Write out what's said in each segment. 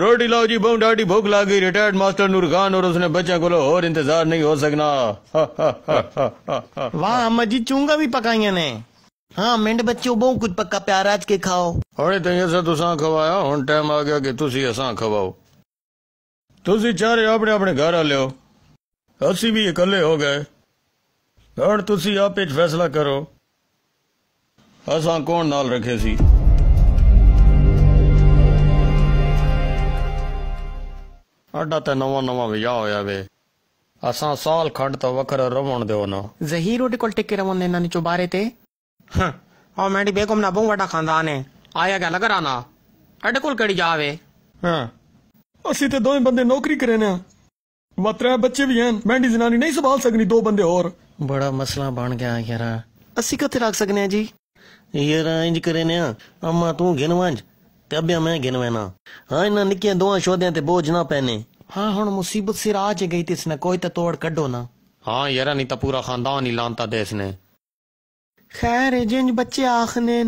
روٹی لاؤ جی بہت ڈاڈی بھوک لگ گئی ریٹائرڈ ماسٹر نور خان اور اس نے بچہ کو اور انتظار نہیں ہو سکنا۔ واہ اما جی چونگا بھی پکائیاں نے۔ ہاں منڈ بچوں بہت کچھ پکا پیار آج کے کھاؤ۔ ہنے تھی ایسا تساں کھوایا ہن ٹائم آ گیا کہ تسی اساں کھواؤ۔ تسی چارے اپنے اپنے گھر آ لیو۔ اسی بھی اکلے ہو گئے۔ ہن تسی آپ فیصلہ کرو۔ اساں کون نال رکھے سی؟ اڈا تے نواں نواں ویاہ ہویا وے اساں سال کھنڈ تو وکھرا رون دیو نا زہیر روٹی کول ٹکے رون نے نانی چوبارے تے ہاں او میڈی بیگم نا بہت وڈا خاندان ہے آیا گیا لگ رانا اڈ کول کڑی جاوے ہاں اسی تے دوئیں بندے نوکری کرے نے وا ترے بچے بھی ہیں مہنڈی زنانی نہیں سنبھال سکنی دو بندے اور بڑا مسئلہ بن گیا یار اسی کتے رکھ سکنے ہیں جی یار انج کرے نے اما تو گن ونج تے ابیا میں گن وینا ہاں انہاں نکیاں دوواں شودیاں تے بوجھ نہ پینے ہاں ہن مصیبت سر آ گئی تے اس نے کوئی تے توڑ کڈو نا ہاں یار نہیں تا پورا خاندان ہی لانتا دے اس نے خیر جنج بچے آخنے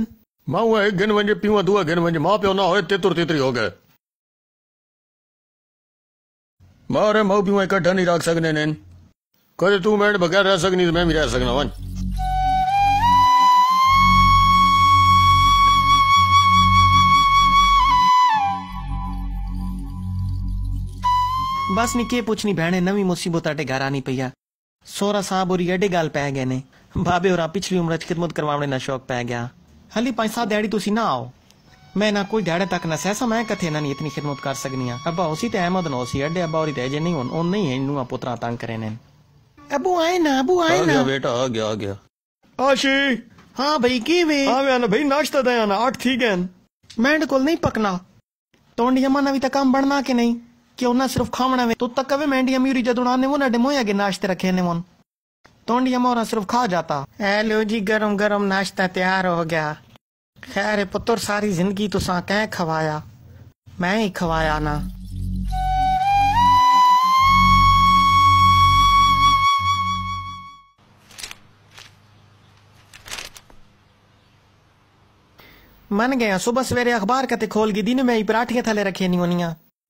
ماں وہ ایک گن ونجے پیواں دوا گن ونجے ماں پیو نہ ہوئے تیتر تیتری ہو گئے ماں رے ماں پیواں اکٹھا نہیں رکھ سکنے نین کدے تو میں بغیر رہ سکنی تو میں بھی ਬਸ ਨਿੱਕੇ ਪੁੱਛਣੀ ਬਹਿਣੇ ਨਵੀਂ ਮੁਸੀਬਤ ਆਟੇ ਘਰ ਆਣੀ ਪਈਆ ਸੋਰਾ ਸਾਹਿਬ ਹੋਰੀ ਐਡੇ ਗੱਲ ਪੈ ਗਏ ਨੇ। ਬਾਬੇ ਹੋਰਾ ਪਿਛਲੀ ਉਮਰ 'ਚ ਖਿਦਮਤ ਕਰਵਾਉਣੇ ਨਾ ਸ਼ੌਕ ਪੈ ਗਿਆ। ਹਲੀ ਪੰਜ ਸਾਲ ਦਿਹਾੜੀ ਤੁਸੀਂ ਨਾ ਆਓ। ਮੈਂ ਨਾ ਕੋਈ ਡਾੜੇ ਤੱਕ ਨਾ ਸਹਿਸਾ ਮੈਂ ਕਥੇ ਨਾ ਨਹੀਂ ਇਤਨੀ ਖਿਦਮਤ ਕਰ ਸਕਨੀ ਆ ਅੱਬਾ ਉਸੀ ਤੇ ਅਹਿਮਦ ਨੋ ਸੀ ਅੱਡੇ ਅੱਬਾ ਹੋਰੀ ਤੇ ਜੇ ਨਹੀਂ ਹੁਣ ਉਹ ਨਹੀਂ ਇਹਨੂੰ ਆ ਪੁੱਤਰਾ ਤੰਗ ਕਰੇ ਨੇ। ਅਬੂ ਆਏ ਨਾ ਅਬੂ ਆਏ ਨਾ। ਆ ਬੇਟਾ ਆ ਗਿਆ ਆ ਗਿਆ। ਆਸ਼ੀ। ਹਾਂ ਭਈ ਕੀ ਵੇ? ਆ ਵੇ ਨਾ ਭਈ ਨਾਸ਼ਤਾ ਦਿਆ ਨਾ 8 ਠੀਕ ਹੈ ਮੈਂ ਕੋਲ ਨਹੀਂ ਪਕਣਾ। ਤੋਂਡੀ ਅਮਾ ਨਾ ਵੀ ਤਾਂ ਕੰਮ ਬਣਨਾ ਕਿ ਨਹੀਂ? کہ انہاں صرف کھاونا وے۔ تو تکوے مینڈیاں میوری جدونا نے وہ نڈے مویا کے ناشتے رکھے نے ون تونڈیاں مورا صرف کھا جاتا۔ اے لو جی گرم گرم ناشتہ تیار ہو گیا۔ خیر پتر، ساری زندگی تو ساں کہیں کھوایا؟ میں ہی کھوایا نا۔ من گیا ہاں۔ صبح سویرے اخبار کتے کھول گی۔ دین میں ہی پراٹھیاں تھلے رکھے نہیں ہونیاں۔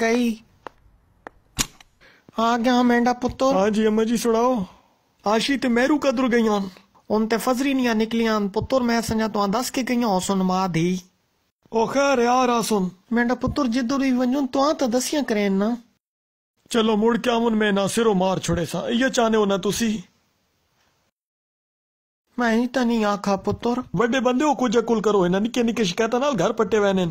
گئی آ گیا مینڈا پتر۔ ہاں جی اما جی سڑاؤ آشی تے میرو قدر گئیاں؟ ان تے فضری نیاں نکلیاں۔ پتر میں سنجا تو دس کے گئیاں سن ماں دی۔ او خیر یار سن۔ مینڈا پتر جدر ہی ونجن تو تا دسیاں کریں نا۔ چلو مڑ کے آمن میں نہ سرو مار چھڑے سا یہ چاہنے ہو تسی۔ میں ہی تا نہیں آکھا پتر۔ وڈے بندے ہو کچھ اکل کرو۔ انہاں نکے نکے شکایتاں نال گھر پٹے وینن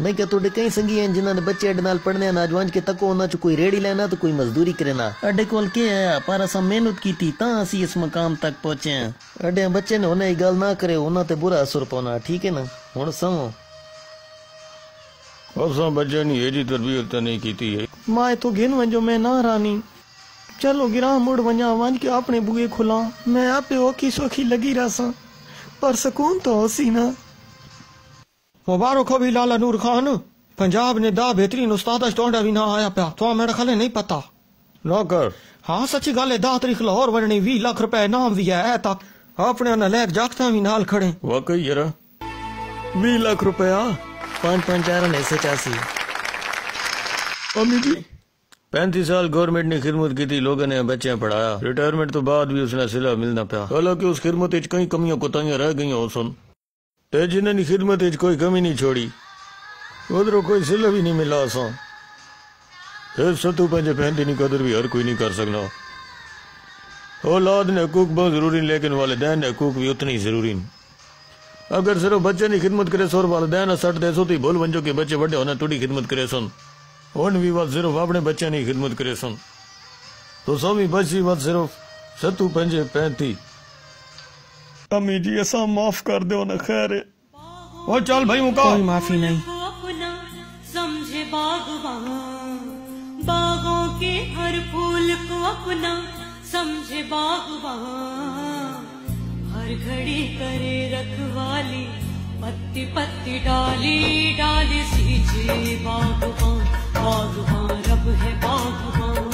نہیں کہ توڑے کئی سنگھی ہیں جنہاں نے بچے اڈے پڑھنے ہیں؟ ناجوان کے تکو ہونا چو کوئی ریڑی لینا تو کوئی مزدوری کرنا اڈے کول کے ہے پر اسا محنت کی تھی تاں اسی اس مقام تک پہنچے ہیں۔ اڈے بچے نے ہونے گل نہ کرے ہونا تے برا اثر پونا ٹھیک ہے نا؟ ہن سمو۔ اسا بچے نے یہ جی تربیت تے نہیں کیتی ہے۔ ماں تو گن ونجو میں نہ رانی۔ چلو گراں مڑ ونجا ون کے اپنے بوئے کھلاں۔ میں اپے اوکی سوکھی لگی رہساں پر سکون تو ہوسی نہ مبارک ہو بھی لالا نور خان۔ پنجاب نے دا بہترین استاد اسٹوڈا بھی نہ آیا پیا۔ تو ہاں میرا خلے نہیں پتا۔ نوکر۔ ہاں سچی گل ہے دا تاریخ لاہور ورنی 20 لاکھ روپے نام بھی ہے تا اپنے نہ لیک جاکتا بھی نال کھڑے۔ واقعی یرا۔ 20 لاکھ روپیا پانچ پانچ چار نے سے چاسی۔ امی جی۔ پینتی سال گورنمنٹ نے خدمت کی تھی لوگوں نے بچے پڑھایا۔ ریٹائرمنٹ تو بعد بھی اس نے سلا ملنا پیا۔ حالانکہ اس خدمت کئی کمیاں کوتاہیاں رہ گئی ہو سن۔ تے جنہاں دی خدمت وچ کوئی کمی نہیں چھوڑی ادھروں کوئی سل بھی نہیں ملا اساں پھر ستو پنجے پہنتی نہیں قدر بھی ہر کوئی نہیں کر سکنا اولاد نے حقوق بہت ضروری ہیں لیکن والدین نے حقوق بھی اتنی ضروری ہیں اگر صرف بچے نہیں خدمت کرے سو اور والدین سٹ دے سو تو ہی بول بنجو کہ بچے بڑے ہونا تھوڑی خدمت کرے سن ہن بھی بات صرف اپنے بچے نہیں خدمت کرے سن تو سومی بچی بات صرف ستو پنجے پینتی امی جی ایسا معاف کر دو نا خیر ہے۔ وہ چل بھائی مکا۔ کوئی معافی نہیں۔ سمجھے باغبان۔ باغوں کے ہر پھول کو اپنا سمجھے باغبان۔ ہر گھڑی کرے رکھوالی پتی پتی ڈالی ڈالی سیجے باغبان۔ باغبان رب ہے باغبان